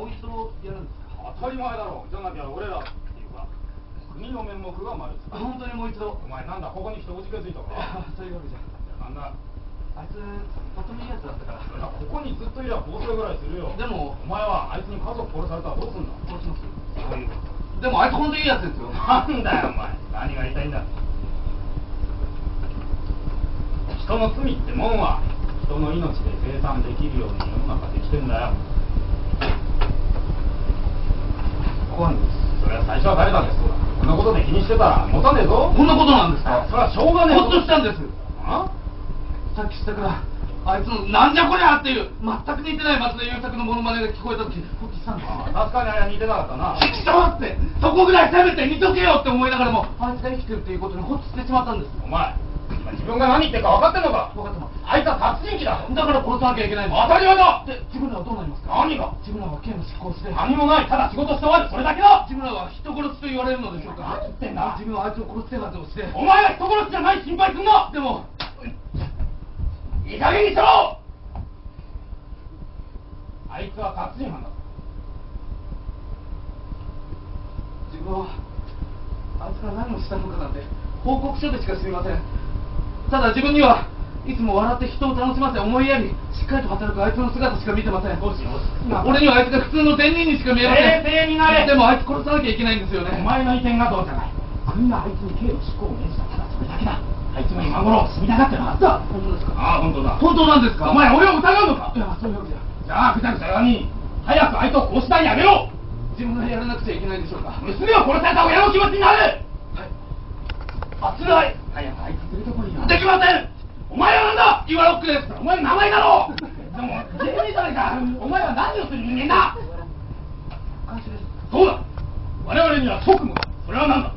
もう一度やるんですか？当たり前だろうじゃなきゃ俺らっていうか。国の面目が丸つ本当にもう一度。お前なんだ？ここに人おじけついたか？そういうわけじゃなんだあいつとてもいいやつだったから。ここにずっといりゃ暴走ぐらいするよ。でもお前はあいつに家族殺されたらどうすんだ殺します？そうい。うこでもあいつ本当にいいやつですよ。となんだよお前。何が言いたいんだ？人の罪ってもんは人の命で生産できるように世の中できてんだよ怖いんですそれは最初は誰だってそうだこんなことで気にしてたら持たねえぞ。こんなことなんですか？それはしょうがねえほっとしたんです。あ？さっき下からあいつのなんじゃこりゃっていう全く似てない松田優作のモノマネが聞こえた時ほっとしたん。ですあ確かにあれは似てなかったな。チキショーってそこぐらいせめて似とけよって思いながらもあいつが生きてるっていうことにほっとしてしまったんです。お前今自分が何言ってるか分かってんのか？分かってます。あいつは殺人鬼だ。だから殺さなきゃいけないんです当たり前だ。で自分らはどうなりますか？何が？自分らは刑の執行して何もない。ただ仕事して終わる。それだけだ。自分らは人殺しと言われるのでしょうか？何言ってんだ。自分はあいつを殺す手当てをしてお前は人殺しじゃない。心配すんな。でもいい加減にしろ。あいつは殺人犯だ。自分はあいつが何をしたのかなんて報告書でしか知りませんただ自分にはいつも笑って人を楽しませ思いやりしっかりと働くあいつの姿しか見てません。俺にはあいつが普通の善人にしか見えません。冷静になれ。でもあいつ殺さなきゃいけないんですよね。お前の意見がどうじゃない国があいつに刑の執行を命じたただそれだけだ。あいつも今頃死にたがってるはずだ。本当ですか？ああ本当だ。本当なんですか？お前俺を疑うのか？いやそういうわけじゃ。じゃあぐちゃぐちゃ言わに早くあいつを殺したいやめろ自分がやらなくちゃいけないんでしょうか？娘を殺された親の気持ちになる。はい。あつらい早くあいつきませんお前はなんだ岩ロックですお前の名前だろでも芸人じゃないか。お前は何をする人間だ。そうだ？我々には職務がそれは何だ？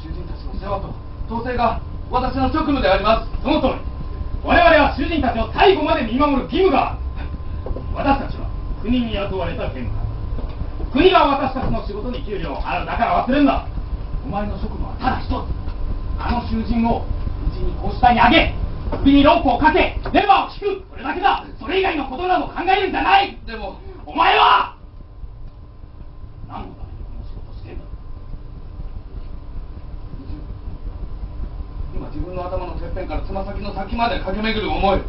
囚人たちの世話と統制が私の職務であります。その通り。我々は囚人たちを最後まで見守る義務がある。私たちは国に雇われた義務だ国が私たちの仕事に給料を払う。だから忘れんなお前の職務はただ一つ。あの囚人をにこう下に上げ首にロープをかけレバーを引くそれだけだそれ以外のことなど考えるんじゃないでもお前は何のためにこの仕事してんだ今自分の頭のてっぺんからつま先の先まで駆け巡る思い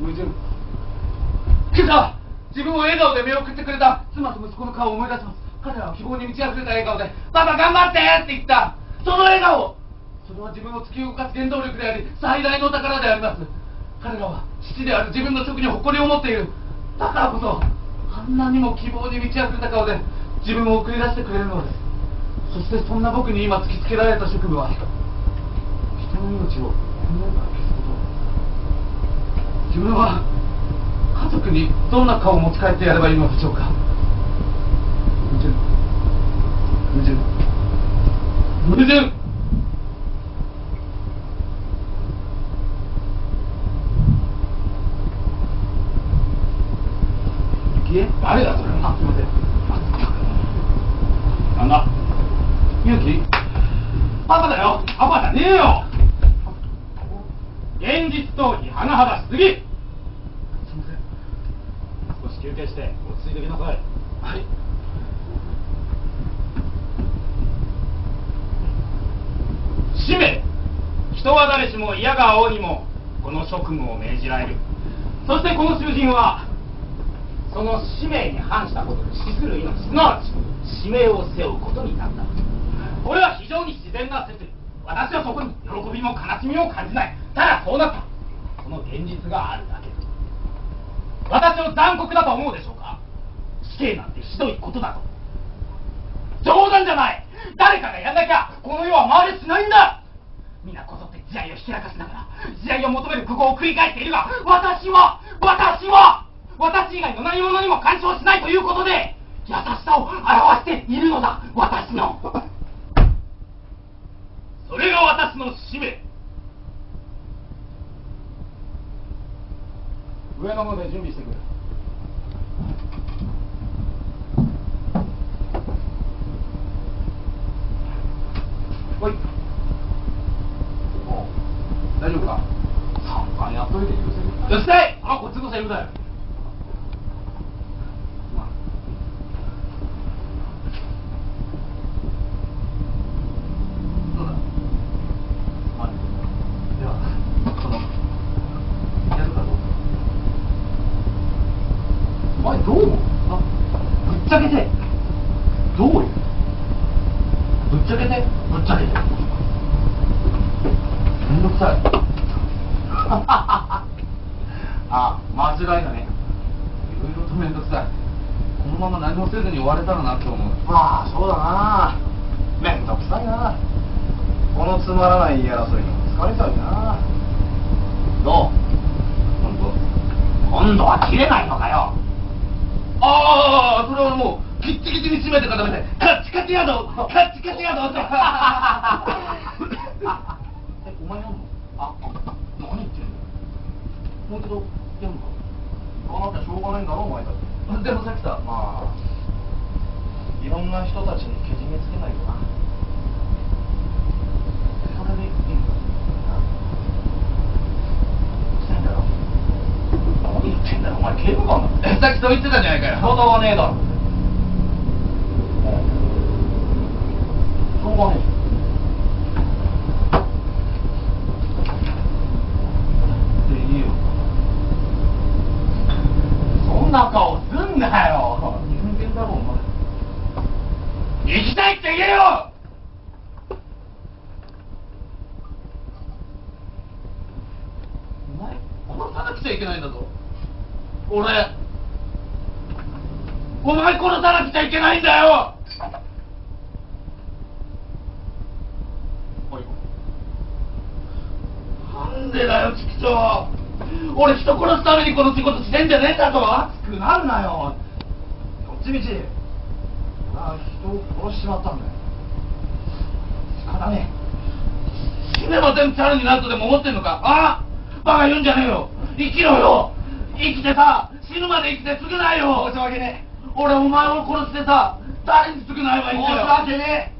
矛盾今朝自分を笑顔で見送ってくれた妻と息子の顔を思い出します彼らは希望に満ち溢れた笑顔で「パパ頑張って!」って言ったその笑顔は自分を突き動かす原動力であり最大の宝であります。彼らは父である自分の職に誇りを持っている。だからこそあんなにも希望に満ち溢れた顔で自分を送り出してくれるのです。そしてそんな僕に今突きつけられた職務は人の命をこの世から消すこと。自分は家族にどんな顔を持ち帰ってやればいいのでしょうか。矛盾。矛盾。矛盾ゆきえ誰だそれあすいませんなんだゆきパパだよ。パパじゃねえよ。現実逃避甚だしすぎ。すいません。少し休憩して落ち着いてきなさい。はい。使命人は誰しも嫌が応にもこの職務を命じられる。そしてこの囚人はその使命に反したことで死する命。すなわち使命を背負うことになったこれは非常に自然な説。理私はそこに喜びも悲しみも感じない。ただそうなった。その現実があるだけ。私を残酷だと思うでしょうか。死刑なんてひどいことだと。冗談じゃない。誰かがやんなきゃ。この世は回りしないんだ。皆こぞって慈愛をひけらかしながら。慈愛を求める苦行を繰り返しているが私は私は私以外の何者にも干渉しないということで優しさを表しているのだ。私の。の使命上の方で準備してくれ。はい。大丈夫か？散々やっといて許せる。うっせえあこっちのセリフだよ前どうぶっちゃけて。どうよ。ぶっちゃけて。ぶっちゃけて。めんどくさい。あ間違いだねい。ろいろとめんどくさい。このまま何もせずに終われたらなって思う。まあそうだな。めんどくさいな。このつまらない言い争いにも疲れちゃうな。どう？本今度は切れないのかよ。当ああそれはもうキッチキチに締めて固めてカッチカチやぞカッチカチやぞってえお前やんの？あ何言ってんの？もう一度やんのか？こうなったらしょうがないんだろお前だって。でもさっきさまあいろんな人たちにけじめつけないとなそれでいいのかしてんだろ何言ってんだよお前警部官だえさっきそう言ってたじゃないかよ。仕方がねえだろ。しょうがねえ。そんな顔すんなよ。人間だろお前。行きたいって言えよ。お前殺さなくちゃいけないんだぞ俺お前殺さなくちゃいけないんだよ。おいなんでだよ畜生俺人殺すためにこの仕事してんじゃねえんだぞ。熱くなるなよ。どっちみち。俺は人を殺しちまったんだよ。仕方ねえ。死ねば全部チャルになるとでも思ってんのか？あ？バカ言うんじゃねえよ。生きろよ。生きてさ死ぬまで生きて償えよ。申し訳ね俺お前を殺してさ誰に償えばいいんだよ申し訳ね